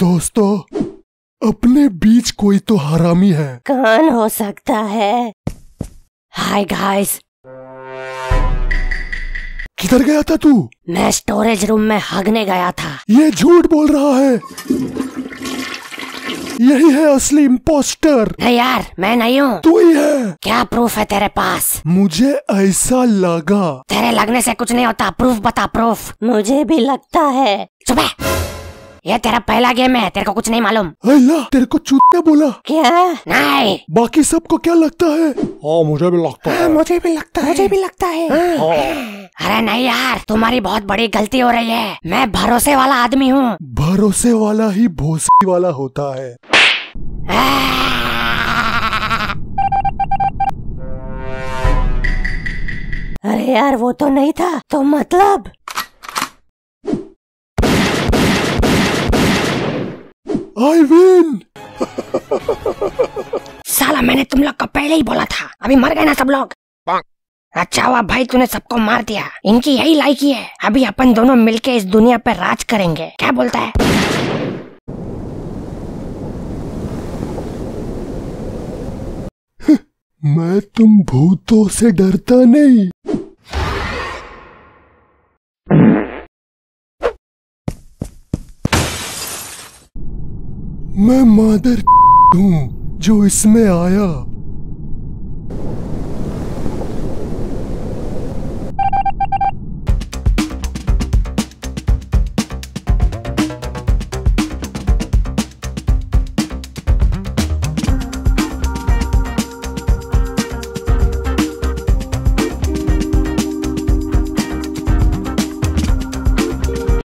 दोस्तों अपने बीच कोई तो हरामी है। कौन हो सकता है? हाय गाइस किधर गया था तू? मैं स्टोरेज रूम में हगने गया था। ये झूठ बोल रहा है। यही है असली इम्पोस्टर नहीं यार मैं नहीं हूँ। तू ही है। क्या प्रूफ है तेरे पास? मुझे ऐसा लगा। तेरे लगने से कुछ नहीं होता। प्रूफ बता प्रूफ मुझे भी लगता है। चुप ये तेरा पहला गेम है तेरे को कुछ नहीं मालूम। अल्लाह तेरे को चूतिया बोला? क्या? नहीं। बाकी सबको क्या लगता है? हाँ मुझे भी लगता है मुझे भी लगता है। मुझे भी लगता है। अरे नहीं यार तुम्हारी बहुत बड़ी गलती हो रही है। मैं भरोसे वाला आदमी हूँ। भरोसे वाला ही भोसड़ी वाला होता है। अरे यार वो तो नहीं था तो मतलब? आई विन साला मैंने तुम लोग को पहले ही बोला था। अभी मर गए ना सब लोग। अच्छा हुआ भाई तूने सबको मार दिया। इनकी यही लायकी है अभी अपन दोनों मिलके इस दुनिया पर राज करेंगे। क्या बोलता है? मैं तुम भूतों से डरता नहीं। मैं मादर हूँ जो इसमें आया।